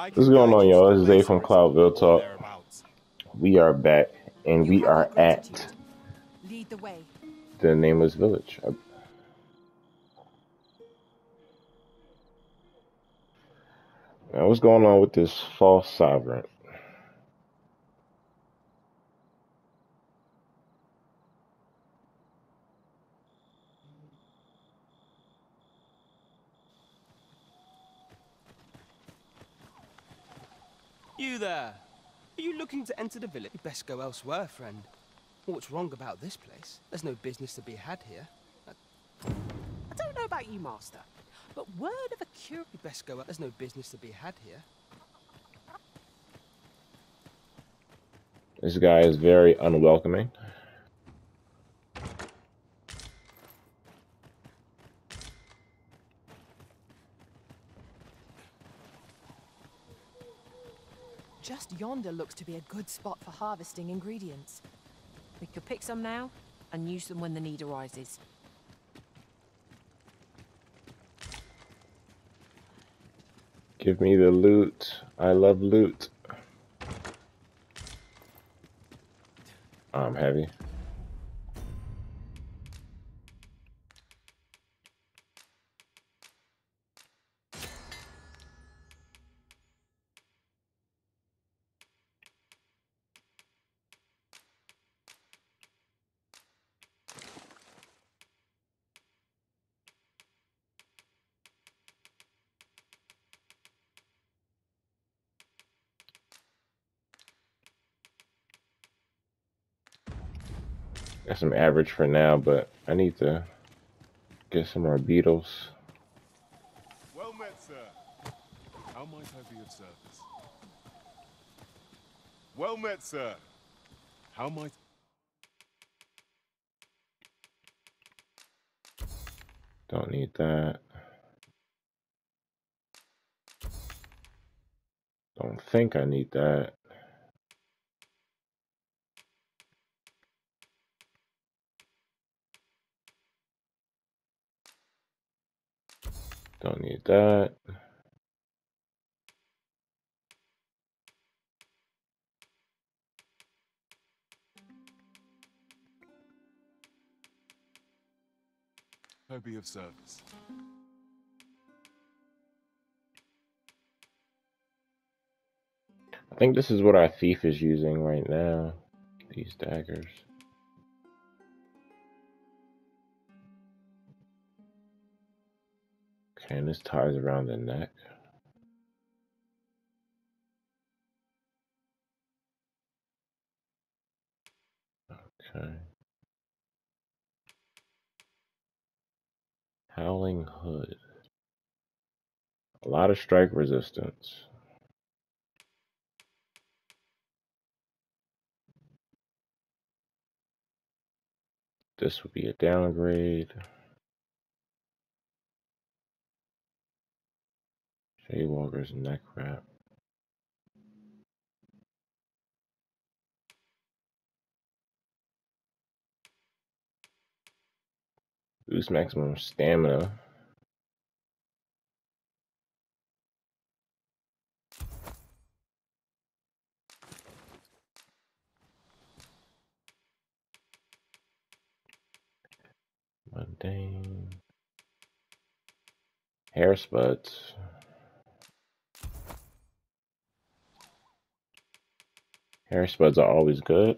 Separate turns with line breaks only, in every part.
What's going on, y'all? This is A from Cloudville Talk. We are back, and we are at
the
Nameless Village. Now, what's going on with this false sovereign?
You there! Are you looking to enter the village? You best go elsewhere, friend. What's wrong about this place? There's no business to be had here.
Uh, I don't know about you, Master, but word of a cure.
You best go. There's no business to be had here.
This guy is very unwelcoming.
Just yonder looks to be a good spot for harvesting ingredients. We could pick some now and use them when the need arises.
Give me the loot. I love loot. I'm heavy. Got some average for now, but I need to get some more beetles.
Well met, sir. How might I be of service? Well met, sir. How might...
Don't need that. Don't think I need that. Don't need that.
I be of service?
I think this is what our thief is using right now. These daggers. And this ties around the neck. Okay. Howling Hood. A lot of strike resistance. This would be a downgrade. Shaywalker's neck wrap. Boost maximum stamina. Mundane. Hair spuds. Hair spuds are always good.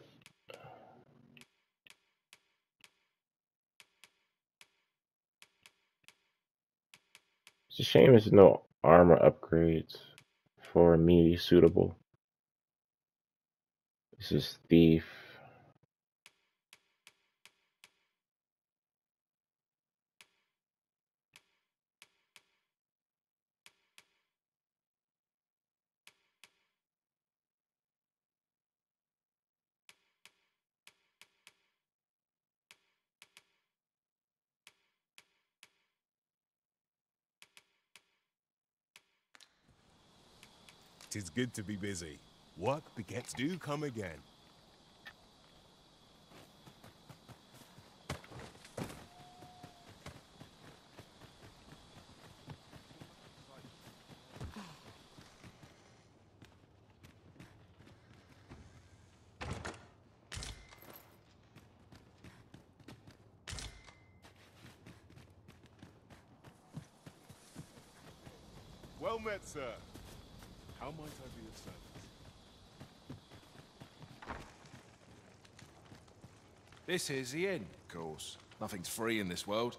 It's a shame there's no armor upgrades for me suitable. This is thief.
'Tis good to be busy. Work begets do come again. Well met, sir. How might I be of service?
This is the inn, of course. Nothing's free in this world.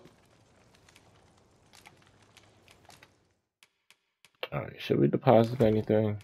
Alright, should we deposit anything?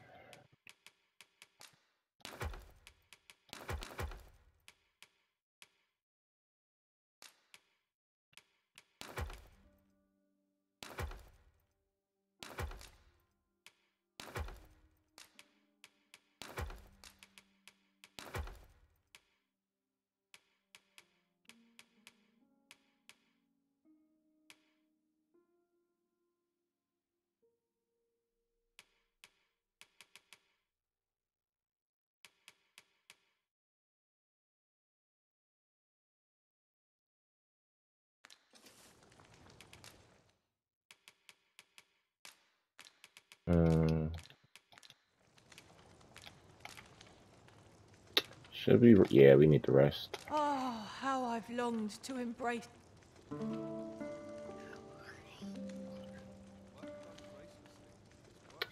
Should we? Yeah, we need to rest.
Oh, how I've longed to embrace.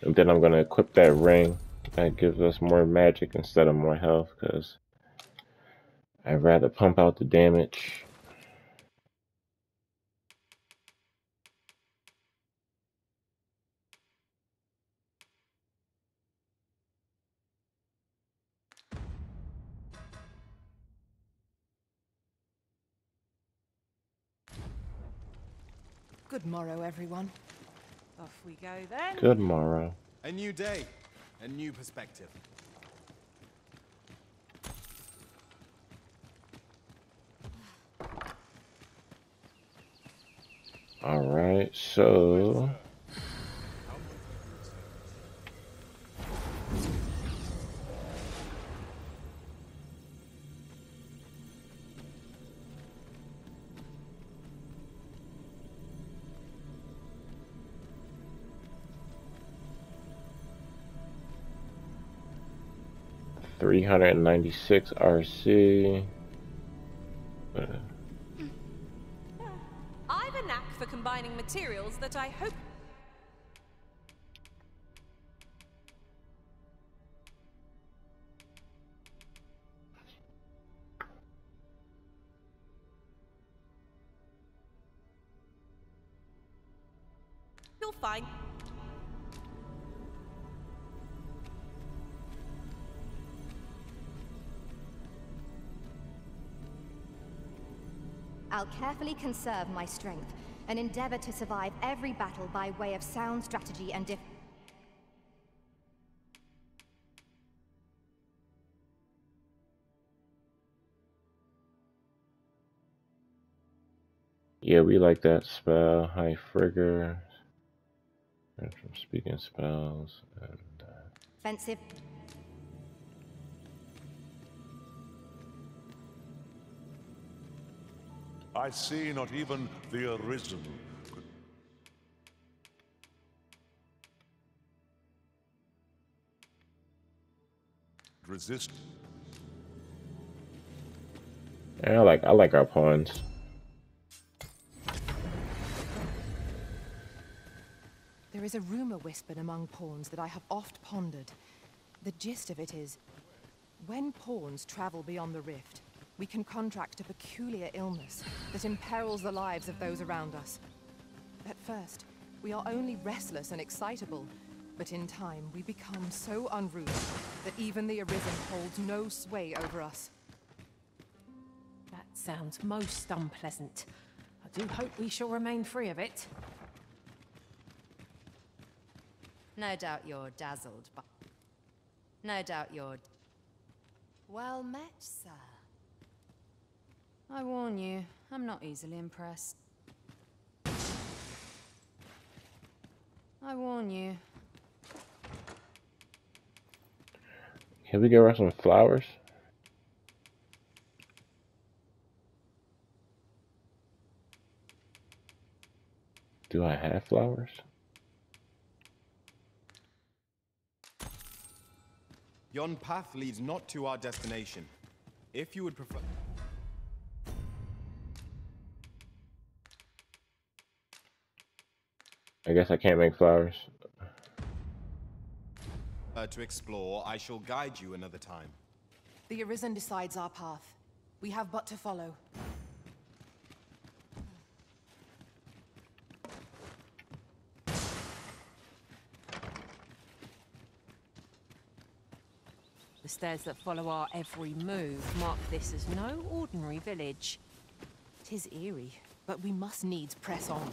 And then I'm gonna equip that ring. That gives us more magic instead of more health, because I'd rather pump out the damage.
Morrow, everyone. Off we go then.
Good morrow.
A new day, a new perspective.
All right, so three hundred and ninety six RC.
I've a knack for combining materials that I hope.
Carefully conserve my strength and endeavor to survive every battle by way of sound strategy and dif-
yeah, we like that spell. High Frigor. And from speaking spells and uh,
offensive.
I see not even the Arisen resist.
yeah, I like I like our pawns.
There is a rumor whispered among pawns that I have oft pondered. The gist of it is, when pawns travel beyond the rift, we can contract a peculiar illness that imperils the lives of those around us. At first, we are only restless and excitable, but in time we become so unruly that even the Arisen holds no sway over us.
That sounds most unpleasant. I do hope we shall remain free of it.
No doubt you're dazzled by. No doubt you're. Well met, sir. I warn you, I'm not easily impressed. I warn you.
Can we give her some flowers? Do I have flowers?
Yon path leads not to our destination. If you would prefer.
I guess I can't make flowers.
uh, to explore, I shall guide you another time.
The Arisen decides our path. We have but to follow.
The stairs that follow our every move mark this as no ordinary village.
Tis eerie, but we must needs press on.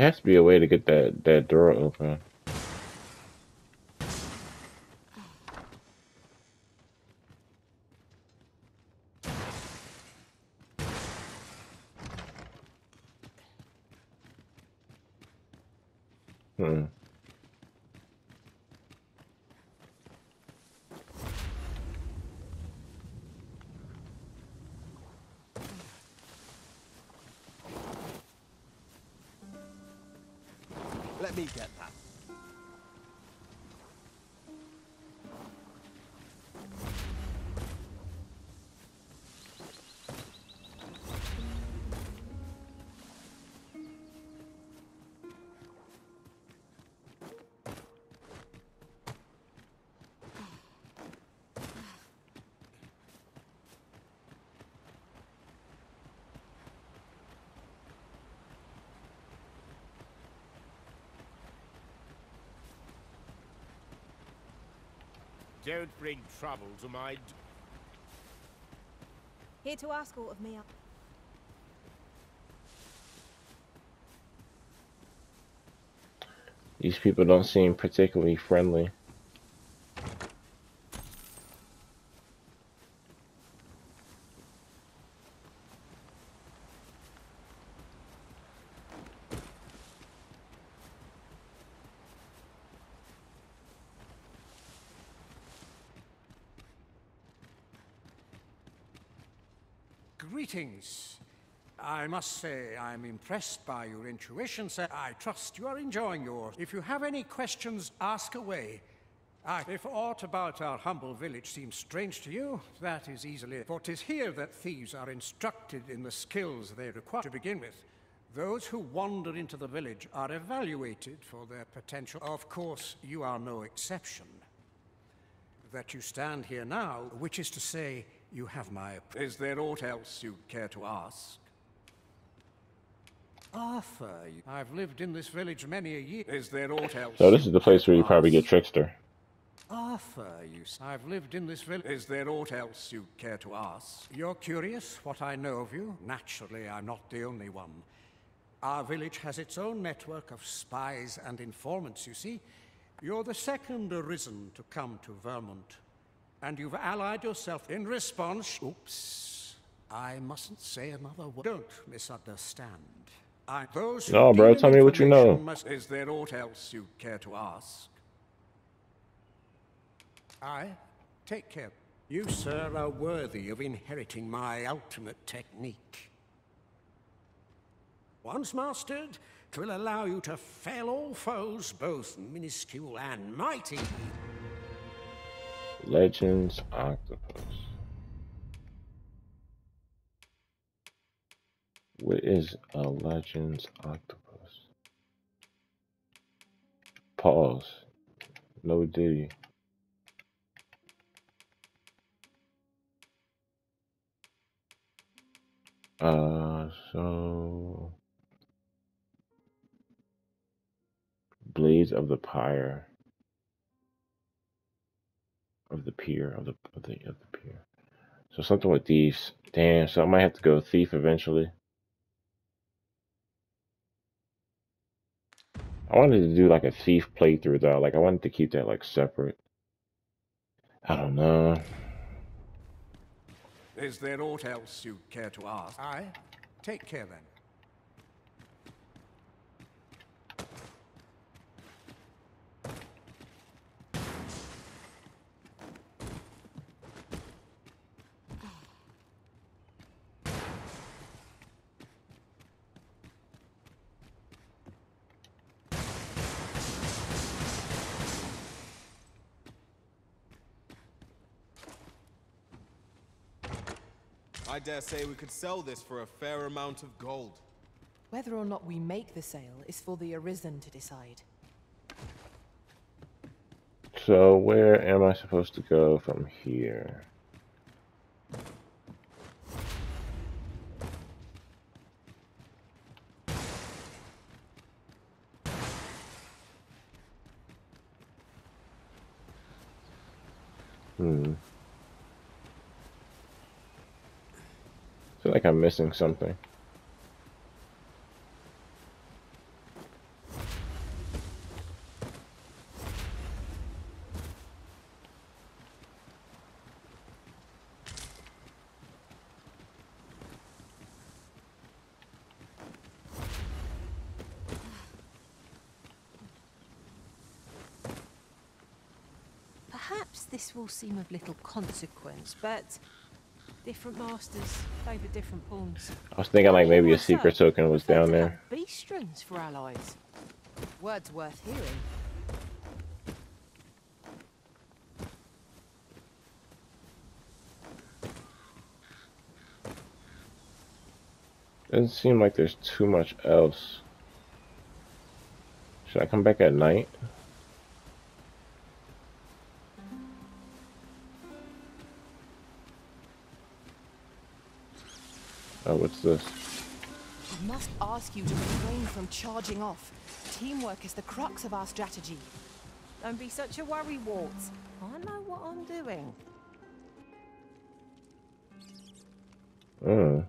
There has to be a way to get that, that door open.
Don't bring trouble to my... d-
Here to ask all of me. Up.
These people don't seem particularly friendly.
Greetings. I must say I'm impressed by your intuition, sir. I trust you are enjoying yours. If you have any questions, ask away. I, if aught about our humble village seems strange to you, that is easily, for 'tis here that thieves are instructed in the skills they require to begin with. Those who wander into the village are evaluated for their potential. Of course, you are no exception. That you stand here now, which is to say, you have my... Is there aught else you care to ask? Arthur, I've lived in this village many a year. Is there aught else?
So this is the place where you probably get? Trickster.
Arthur, you s- I've lived in this village. Is there aught else you care to ask? You're curious what I know of you? Naturally, I'm not the only one. Our village has its own network of spies and informants, you see. You're the second arisen to come to Vermund. And you've allied yourself in response. Oops. I mustn't say another word. Don't misunderstand. I, those
No, bro, tell me what you know.
Must, is there aught else you care to ask? I take care. You, sir, are worthy of inheriting my ultimate technique. Once mastered, twill allow you to fell all foes, both minuscule and mighty.
Legends Octopus. What is a Legends Octopus? Pause. No D. Uh, so Blades of the Pyre of the pier of the of the of the pier. So something with thieves. Damn, so I might have to go thief eventually. I wanted to do like a thief playthrough though. Like I wanted to keep that like separate. I don't know.
Is there aught else you care to ask? I take care then.
Dare say we could sell this for a fair amount of gold.
Whether or not we make the sale is for the Arisen to decide.
So where am I supposed to go from here? Hmm. I feel like Missing something.
Perhaps this will seem of little consequence, but different masters favour different pawns.
I was thinking like maybe a secret token was down there.
Beastren for allies.
Words worth hearing.
Doesn't seem like there's too much else. Should I come back at night? Oh, what's this?
I must ask you to refrain from charging off. Teamwork is the crux of our strategy.
Don't be such a worry, Wart. I know what I'm doing.
Oh.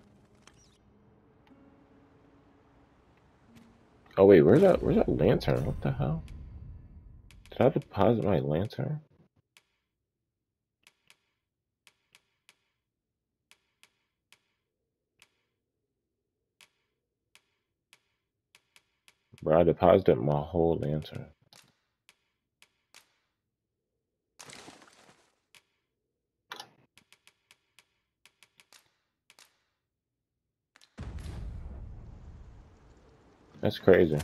Oh wait, where's that? Where's that lantern? What the hell? Did I deposit my lantern? Bro, I deposited my whole lantern. That's crazy.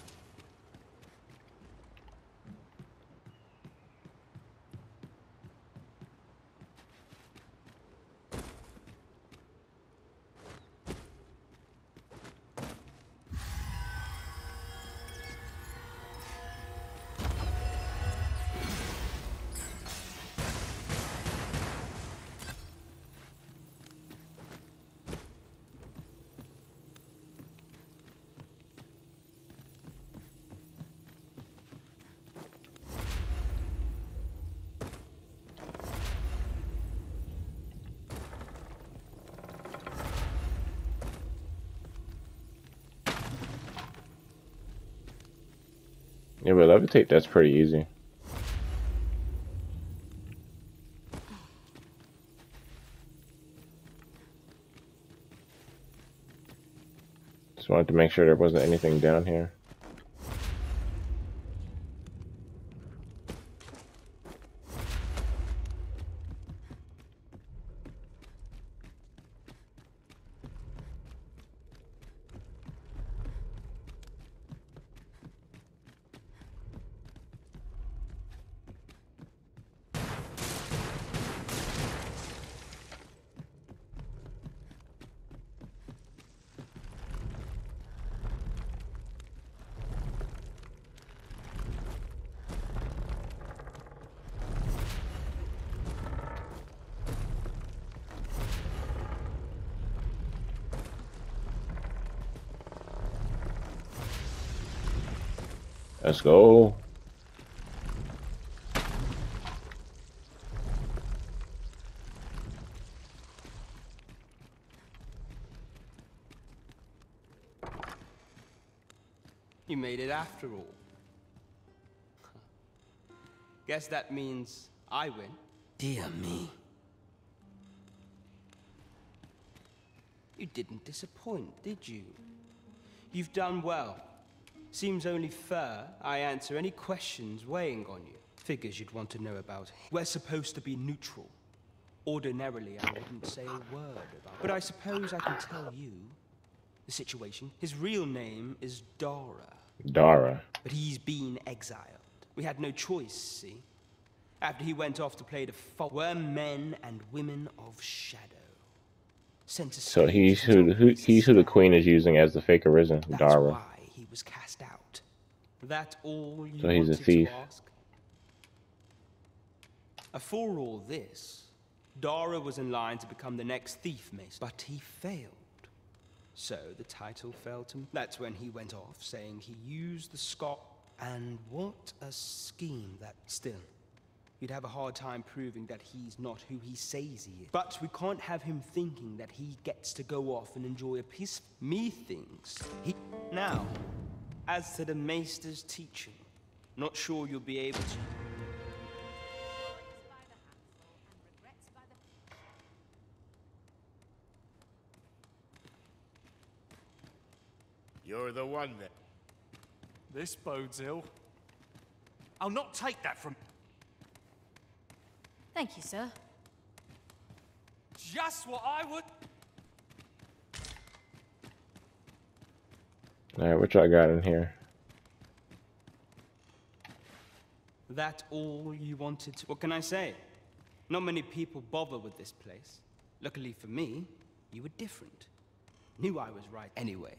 Levitate, that's pretty easy. Just wanted to make sure there wasn't anything down here. Let's go.
You made it after all. Guess that means I win.
Dear me.
You didn't disappoint, did you? You've done well. Seems only fair I answer any questions weighing on you. Figures you'd want to know about. We're supposed to be neutral. Ordinarily, I wouldn't say a word about it. But I suppose I can tell you the situation. His real name is Dara.
Dara.
But he's been exiled. We had no choice, see? After he went off to play the folk, we're men and women of shadow. Sent
So he's who, who he's who the queen is using as the fake arisen,
That's
Dara.
why he was cast out. That all you
So he's a
wanted
thief.
to ask? For all this, Dara was in line to become the next thief mason, but he failed. So the title fell to me. That's when he went off, saying he used the Scot. And what a scheme that still. You'd have a hard time proving that he's not who he says he is. But we can't have him thinking that he gets to go off and enjoy a peace. Me thinks he. Now, as to the Maister's teaching, not sure you'll be able to.
You're the one that.
This bodes ill. I'll not take that from...
Thank you, sir.
Just what I would...
Alright, what y'all got in here?
That all you wanted to. What can I say? Not many people bother with this place. Luckily for me, you were different. Knew I was right anyway.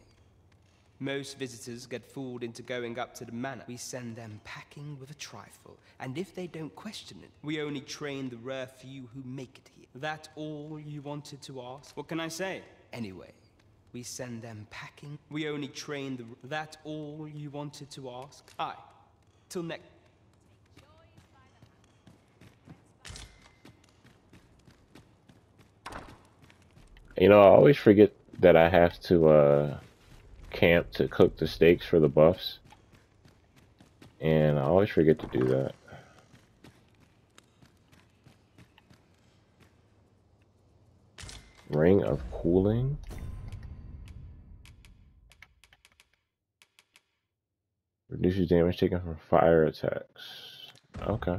Most visitors get fooled into going up to the manor. We send them packing with a trifle, and if they don't question it, we only train the rare few who make it here. That all you wanted to ask? What can I say? Anyway, we send them packing. We only train the. That all you wanted to ask? Aye. Till next.
You know, I always forget that I have to uh, camp to cook the steaks for the buffs. And I always forget to do that. Ring of Cooling. Reduces damage taken from fire attacks. Okay.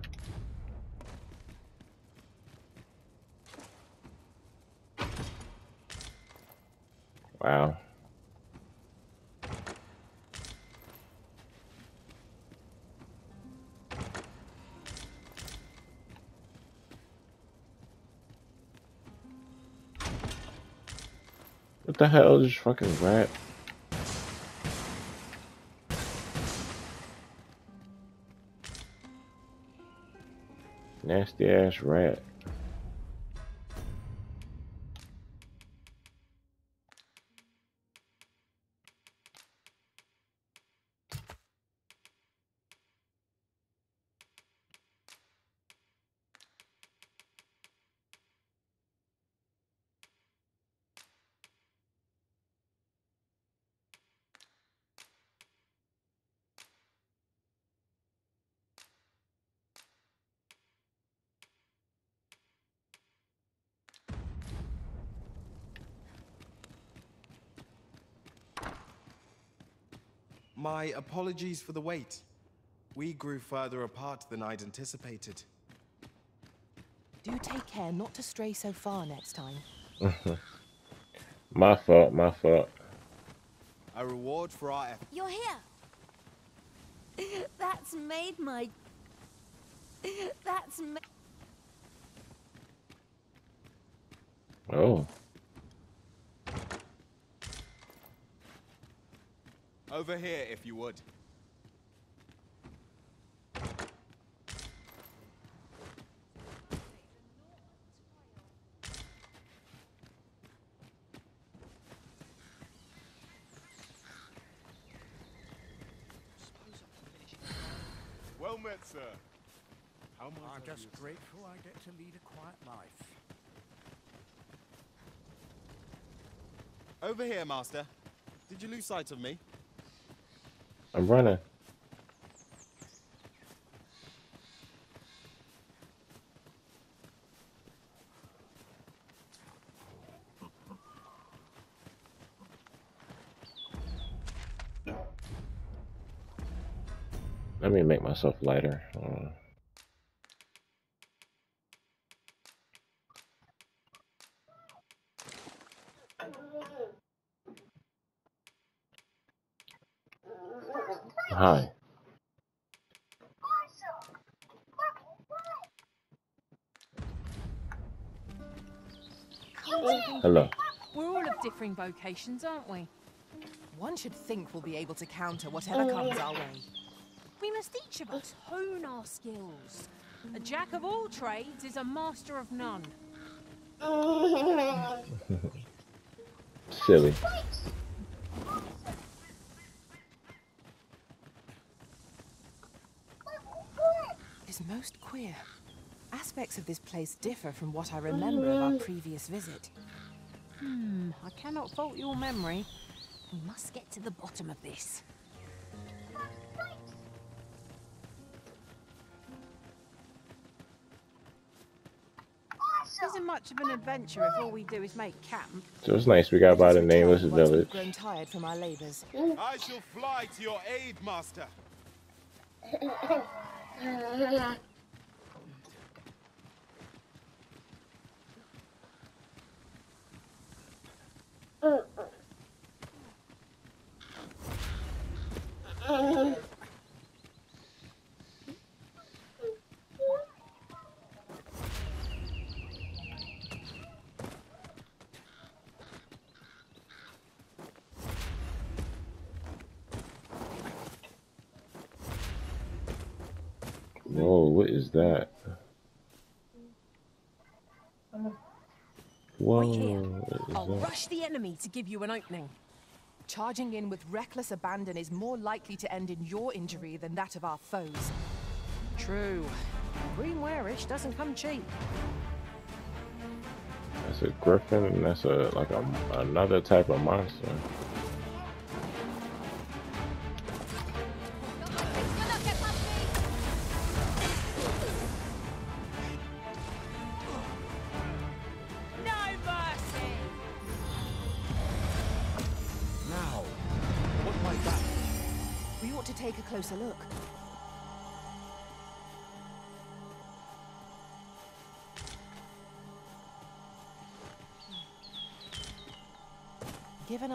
Wow. What the hell is this fucking rat? Nasty ass rat.
My apologies for the wait. We grew further apart than I'd anticipated.
Do take care not to stray so far next time.
my fault, my fault.
A reward for our effort.
You're here. That's made my. That's ma-
Oh.
Over here, if you would.
Well met, sir. How might
I'm just grateful I get to lead a quiet life.
Over here, Master. Did you lose sight of me?
I'm running. Let me make myself lighter. Hold
vocations, aren't we?
One should think we'll be able to counter whatever oh. comes our way.
We must each of us hone our skills. A jack of all trades is a master of none.
Silly.
It's most queer. Aspects of this place differ from what I remember of our previous visit.
I cannot fault your memory. We must get to the bottom of this. Isn't much of an adventure if all we do is make camp.
So it's nice we got by the nameless
Once we've
village.
grown tired from our labors.
I shall fly to your aid, master.
Whoa, what is that? Whoa, what is
I'll
that?
rush the enemy to give you an opening.
Charging in with reckless abandon is more likely to end in your injury than that of our foes.
True. Green wearish doesn't come cheap.
That's a griffin, and that's a like a another type of monster.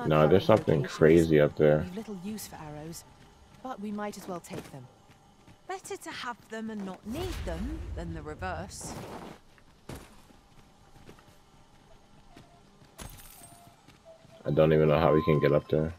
No,
there's something crazy up there.
Little use for arrows, but we might as well take them.
Better to have them and not need them than the reverse.
I don't even know how we can get up there.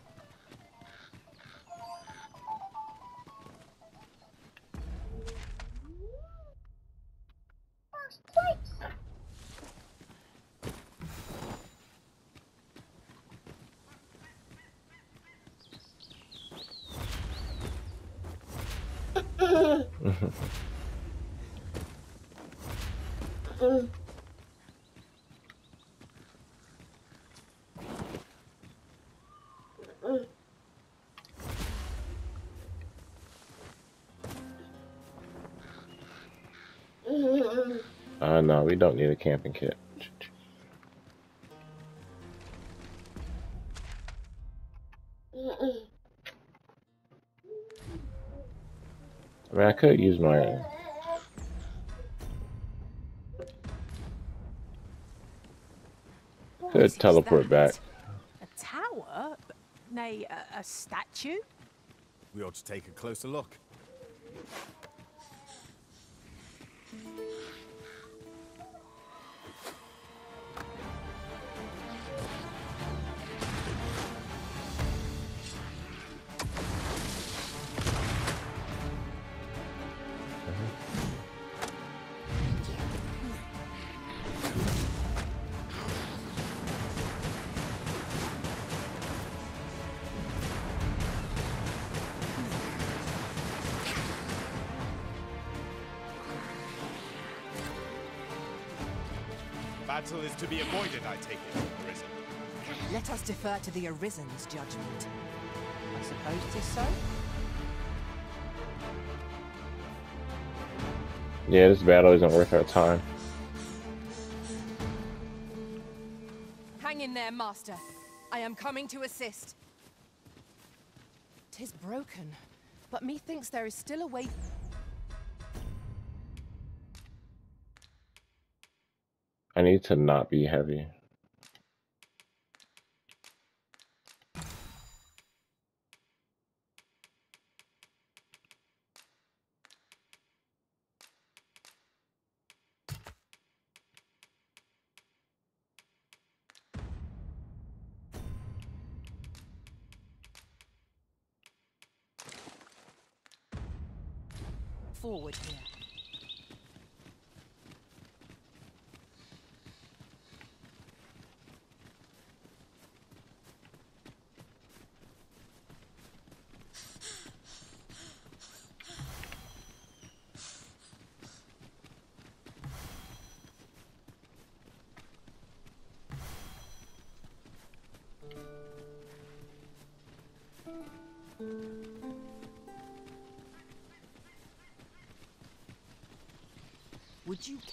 We don't need a camping kit. I mean, I could use my. Could teleport
that?
back.
A tower? Nay, a, a statue?
We ought to take a closer look. Battle is to be avoided, I take it, Arisen.
Let us defer to the Arisen's judgment.
I suppose it is so.
Yeah, this battle isn't worth our time.
Hang in there, master. I am coming to assist. Tis broken, but methinks there is still a way.
I need to not be heavy.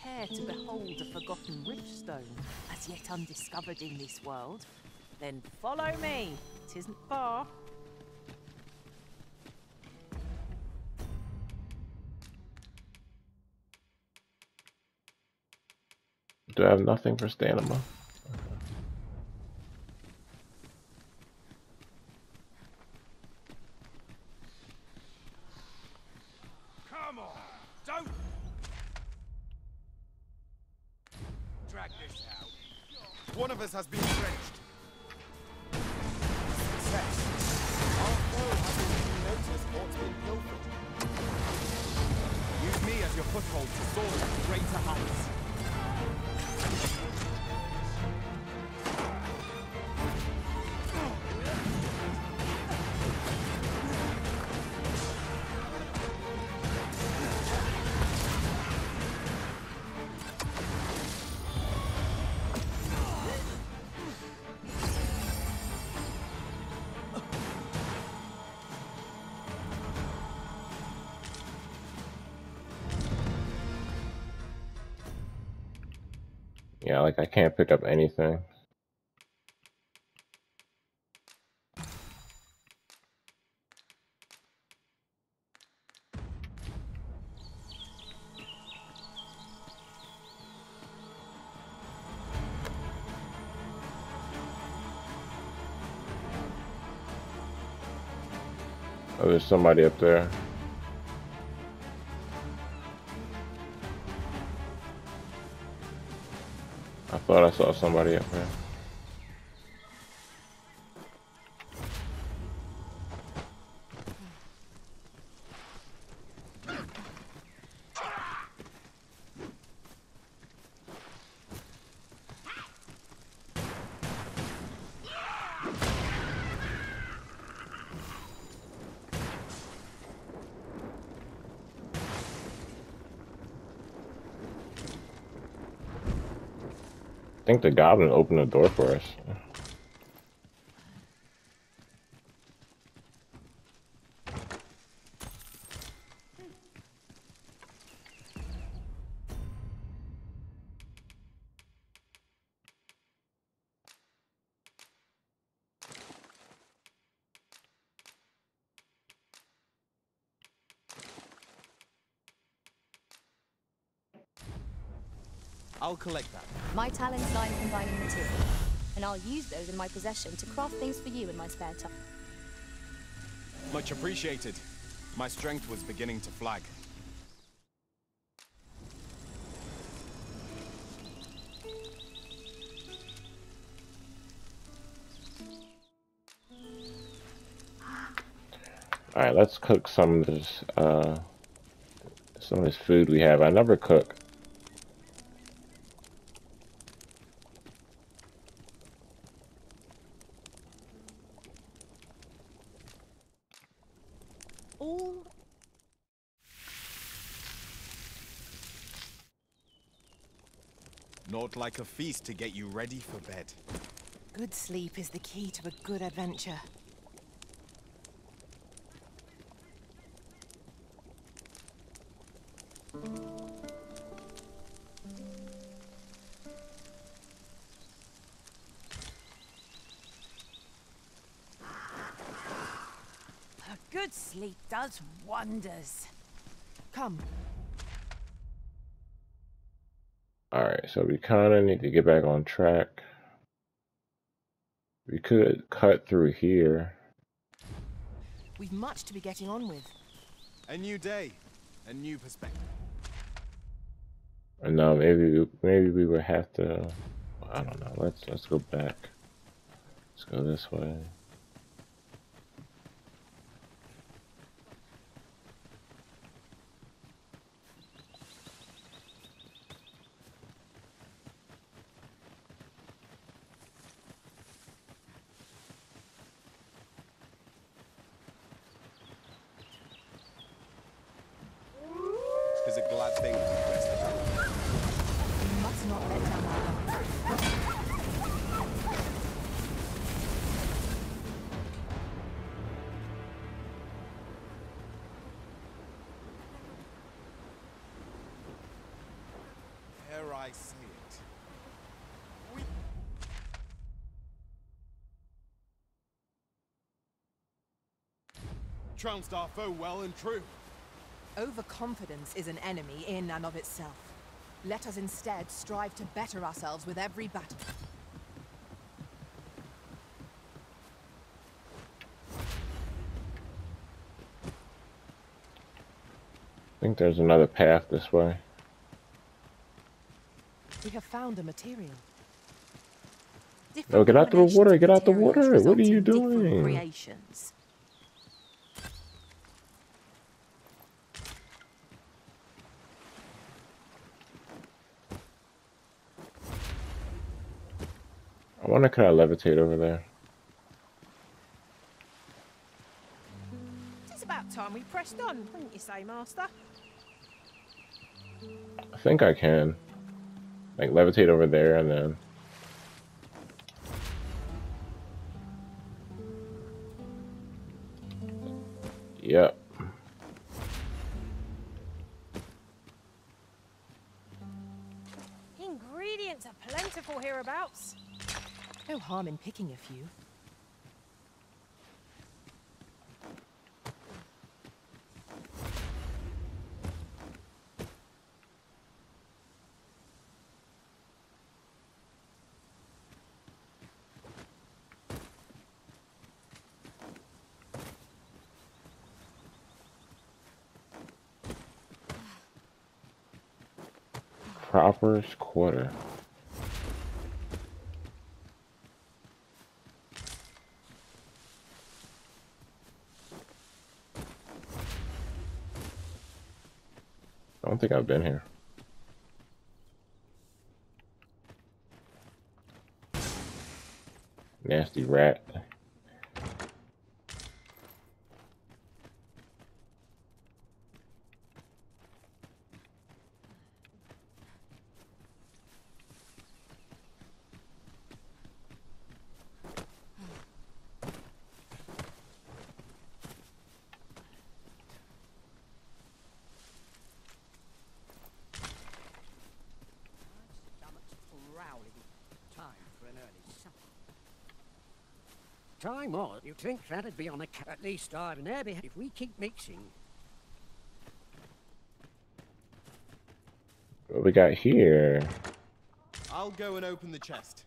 Care to behold a forgotten riftstone, as yet undiscovered in this world? Then follow me. It isn't far.
Do I have nothing for stamina? Like I can't pick up anything. Oh, there's somebody up there. Thought I saw somebody up there. Think the goblin opened the door for us.
I'll collect that.
My talents lie in combining materials, and I'll use those in my possession to craft things for you in my spare time.
Much appreciated. My strength was beginning to flag.
All right, let's cook some of this, uh, some of this food we have. I never cook.
Like a feast to get you ready for bed.
Good sleep is the key to a good adventure.
a good sleep does wonders.
Come,
All right, so we kind of need to get back on track. We could cut through here.
we've much to be getting on with.
A new day, a new perspective.
Or no, maybe maybe we would have to. I don't know. Let's let's go back. Let's go this way.
Trounced our foe well and true.
Overconfidence is an enemy in and of itself. Let us instead strive to better ourselves with every battle.
I think there's another path this way.
We have found a material.
Oh, get out the water, get out the water. What are you doing?
Creations.
I wonder could I levitate over there?
It's about time we pressed on, wouldn't you say, Master?
I think I can. Like levitate over there and then Yep.
Ingredients are plentiful hereabouts.
No harm in picking a few.
Cropper's quarter. Think I've been here. Nasty rat.
You'd think that'd be on a ca- At least I've an air If we keep mixing,
What we got here?
I'll go and open the chest.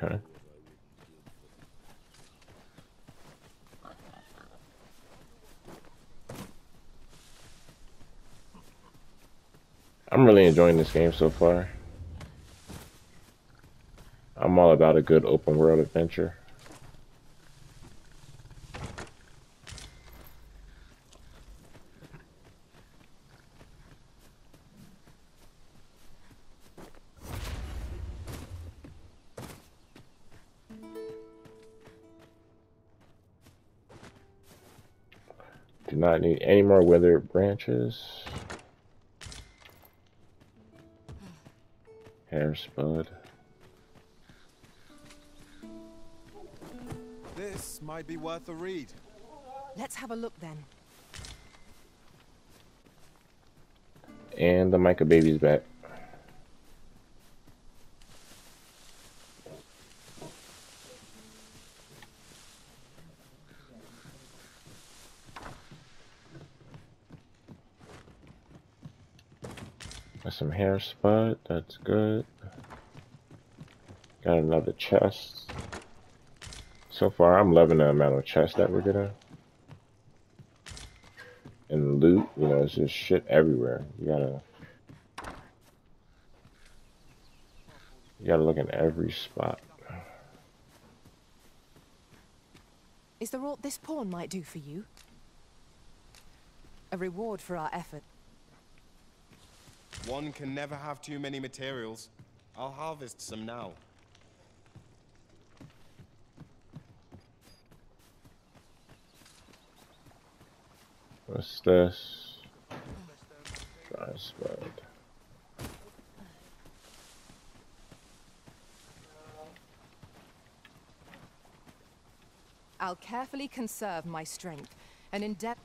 Okay. I'm really enjoying this game so far. All about a good open world adventure. Do not need any more withered branches.
Harspud. Might be worth a read.
Let's have a look then.
And the Micah baby's back. Got some Harspud, that's good. Got another chest. So far, I'm loving the amount of chests that we're getting. And loot, you know, it's just shit everywhere. You gotta... You gotta look in every spot.
Is there aught this pawn might do for you? A reward for our effort.
One can never have too many materials. I'll harvest some now.
What's this? Dry spud.
I'll carefully conserve my strength and endeavor.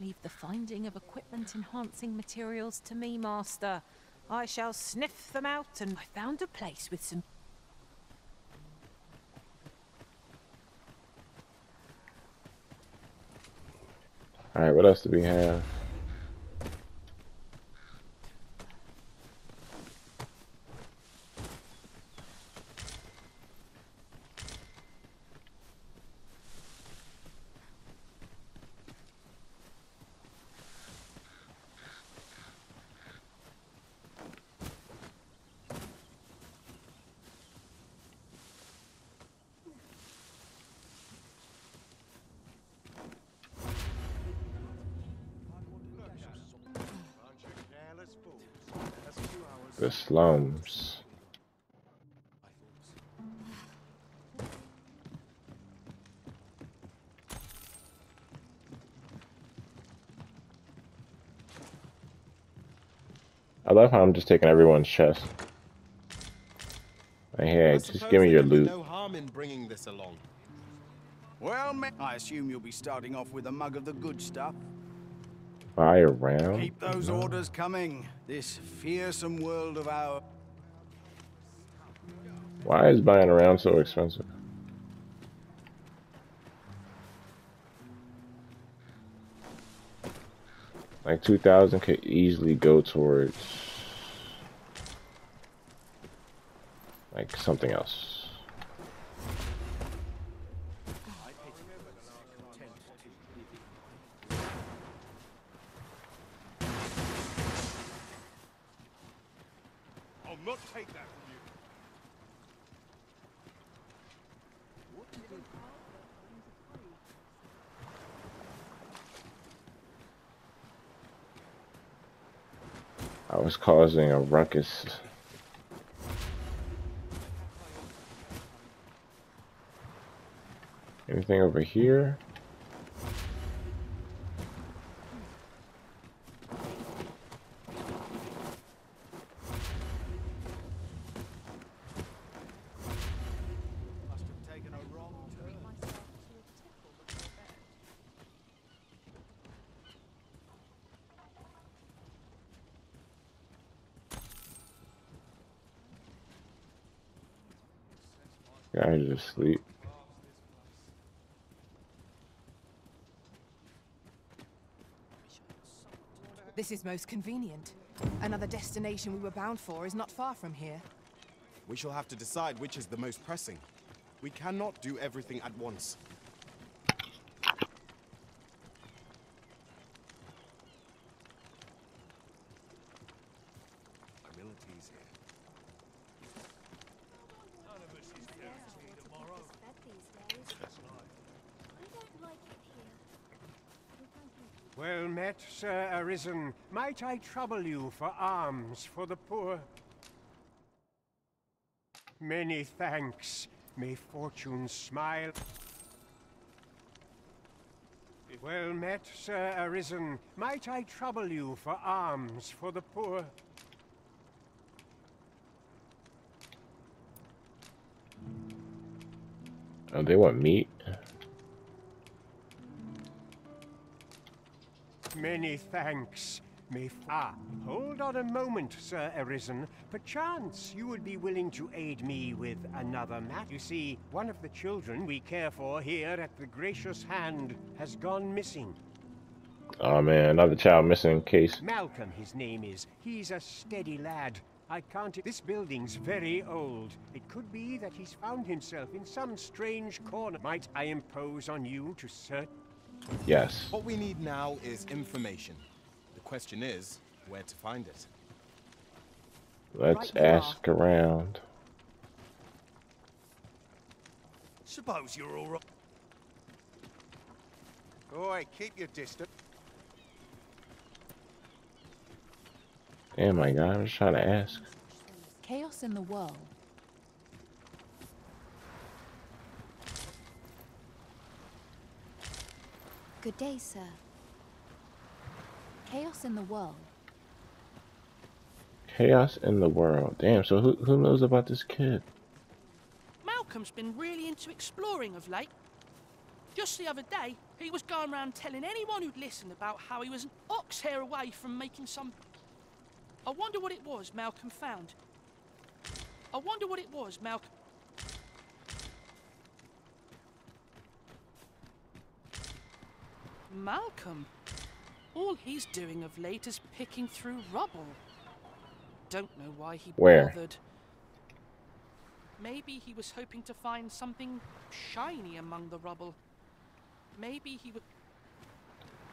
Leave the finding of equipment enhancing materials to me, Master. I shall sniff them out and I found a place with some
Alright, what else do we have? The slums. I love how I'm just taking everyone's chest. Like, hey, just give me your loot.
No harm in bringing this along.
Well, I assume you'll be starting off with a mug of the good stuff.
Buy around.
Keep those
No.
orders coming. This fearsome world of ours.
Why is buying around so expensive? Like 2000 could easily go towards like something else.
I'll not take that from you.
I was causing a ruckus. Anything over here? Guys just asleep.
This is most convenient. Another destination we were bound for is not far from here.
We shall have to decide which is the most pressing. We cannot do everything at once.
Humility's here. None of us is guaranteed tomorrow. That's right.
Well met, Might I trouble you for alms for the poor? Many thanks. May fortune smile. Well met, Sir Arisen. Might I trouble you for alms for the poor?
Oh, they want meat?
Many thanks. May f- ah, hold on a moment, Sir Arisen. Perchance you would be willing to aid me with another matter. You see, one of the children we care for here at the Gracious Hand has gone missing.
Oh man, another child missing case.
Malcolm, his name is. He's a steady lad. I can't. This building's very old. It could be that he's found himself in some strange corner. Might I impose on you to search?
Yes.
What we need now is information. The question is, where to find it.
Let's
Right you are.
ask around.
Suppose you're all right.
Oi, keep your distance.
Damn my god, I'm just trying to ask.
Chaos in the world.
Good day, sir.
Chaos in the world.
Chaos in the world. Damn, so who, who knows about this kid?
Malcolm's been really into exploring of late. Just the other day, he was going around telling anyone who'd listen about how he was an ox hair away from making some. I wonder what it was Malcolm found. I wonder what it was Malcolm. Malcolm. All he's doing of late is picking through rubble. Don't know why he
Where?
bothered. Maybe he was hoping to find something shiny among the rubble. Maybe he would.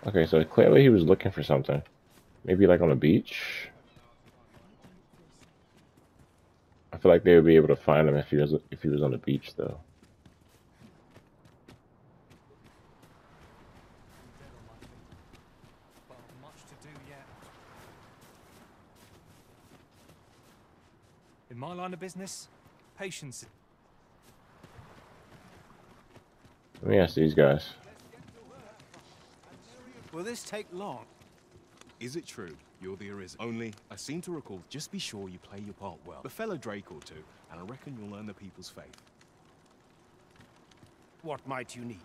Okay, so clearly he was looking for something. Maybe like on a beach? I feel like they would be able to find him if he was if he was on the beach though.
But I've much to do yet. In my line of business, patience.
Let me ask these guys.
Will this take long?
Is it true you're the Arisen? Only, I seem to recall, just be sure you play your part well. A fellow Drake or two, and I reckon you'll earn the people's faith.
What might you need?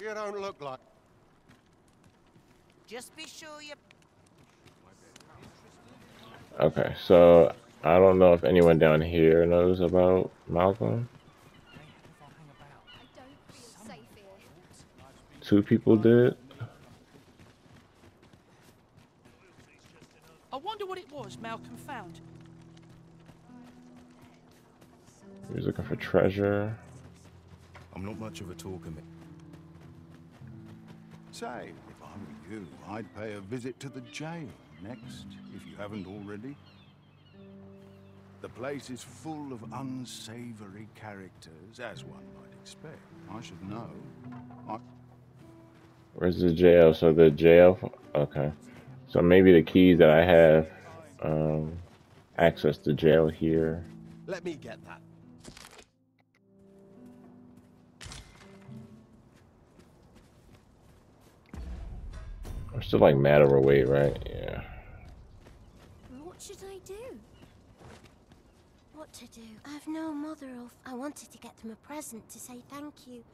You don't look like.
Just be sure you.
Okay, so I don't know if anyone down here knows about Malcolm. Two people did.
I wonder what it was Malcolm found.
He was looking for treasure.
I'm not much of a talker, mate.
Say, if I were you, I'd pay a visit to the jail next, if you haven't already. The place is full of unsavory characters, as one might expect. I should know. I...
Where's the jail? So the jail. Okay. So maybe the keys that I have um, access to jail here.
Let me get that.
I'm still like mad overweight, right? Yeah.
What should I do? What to do? I've no mother or... I wanted to get them a present to say thank you.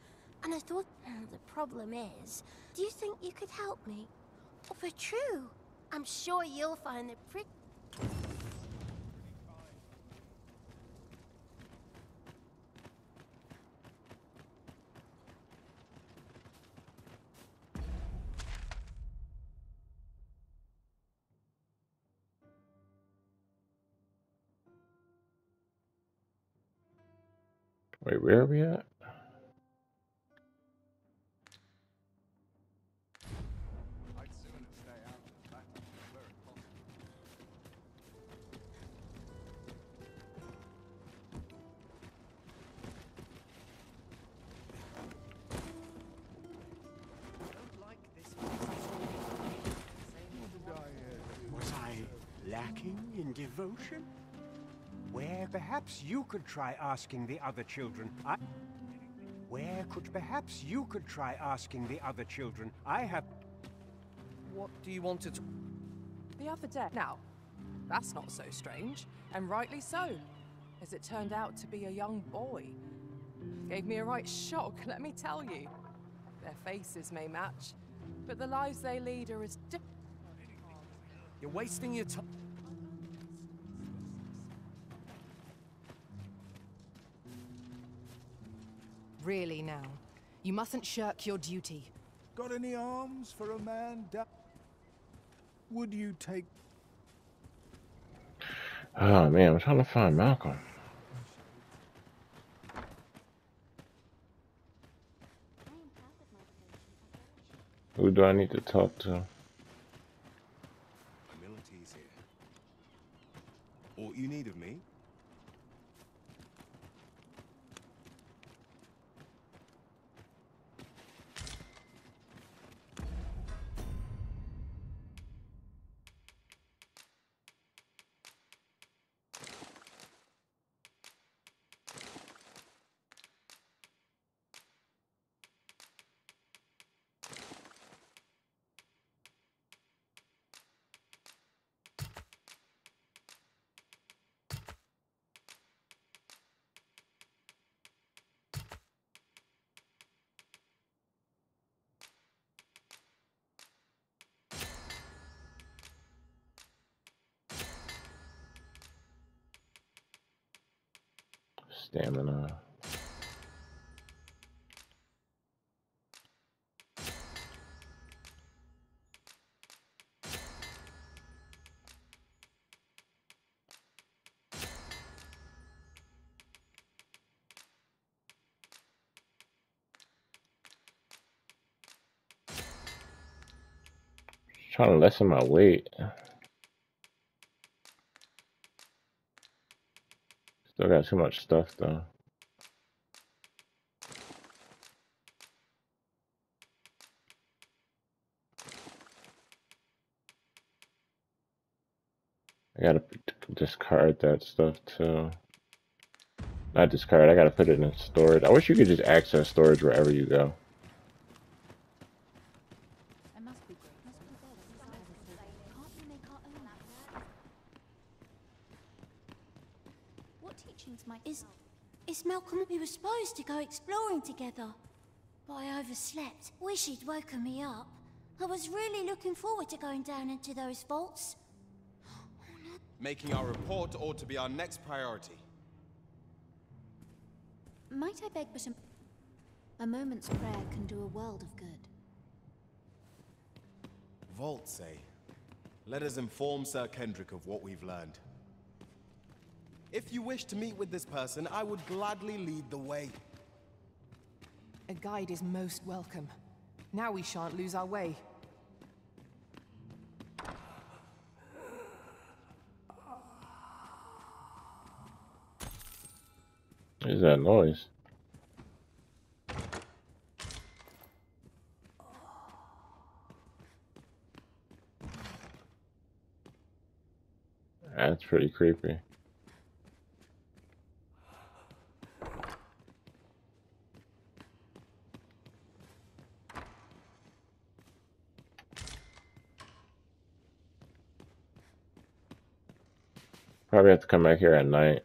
And I thought, "Hmm, the problem is, do you think you could help me? Oh, but true. I'm sure you'll find the prick...
Wait, where are we at?
You could try asking the other children. I... Where could perhaps you could try asking the other children. I have.
What do you want to? The other day. Now, that's not so strange, and rightly so, as it turned out to be a young boy. Gave me a right shock, let me tell you. Their faces may match, but the lives they lead are as different.
You're wasting your time.
Really now, you mustn't shirk your duty.
Got any arms for a man da- Would you take...
Oh man, I'm trying to find Malcolm. Who do I need to talk to? Trying to lessen my weight. Still got too much stuff though. I gotta discard that stuff too. Not discard, I gotta put it in storage. I wish you could just access storage wherever you go.
What teachings might is is Malcolm? We were supposed to go exploring together, but I overslept. Wish he'd woken me up. I was really looking forward to going down into those vaults.
Making our report ought to be our next priority.
Might I beg but a... A moment's prayer can do a world of good.
Vaults, eh? Let us inform Sir Kendrick of what we've learned. If you wish to meet with this person, I would gladly lead the way.
A guide is most welcome. Now we shan't lose our way.
What is that noise? That's pretty creepy. Probably have to come back here at night.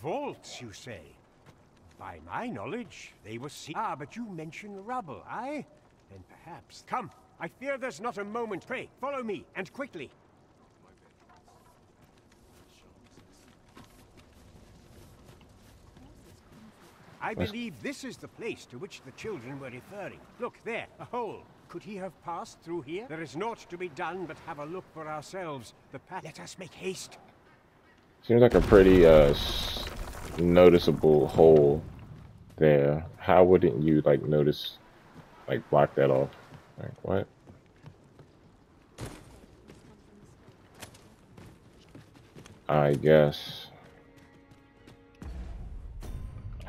Vaults, you say? By my knowledge, they were see- Ah, but you mention rubble, aye? Then perhaps... Come, I fear there's not a moment. Pray, follow me, and quickly. I believe this is the place to which the children were referring. Look, there, a hole. Could he have passed through here? There is naught to be done but have a look for ourselves. The path... Let us make haste.
Seems like a pretty uh noticeable hole there. How wouldn't you like notice like block that off? Like what? I guess.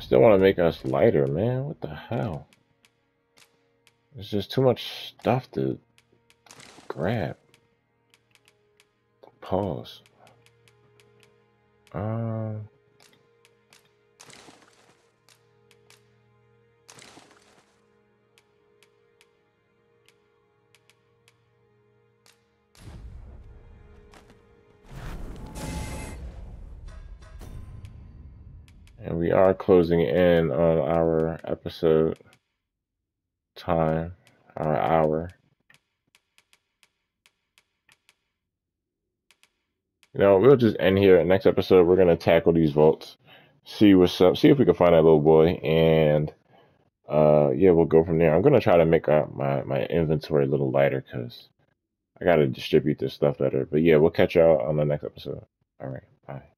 Still want to make us lighter, man. What the hell? There's just too much stuff to grab. Pause. Um. And we are closing in on our episode time, our hour. You know, we'll just end here. Next episode, we're gonna tackle these vaults, see what's up, see if we can find that little boy, and uh, yeah, we'll go from there. I'm gonna try to make uh, my my inventory a little lighter because I gotta distribute this stuff better. But yeah, we'll catch y'all on the next episode. All right, bye.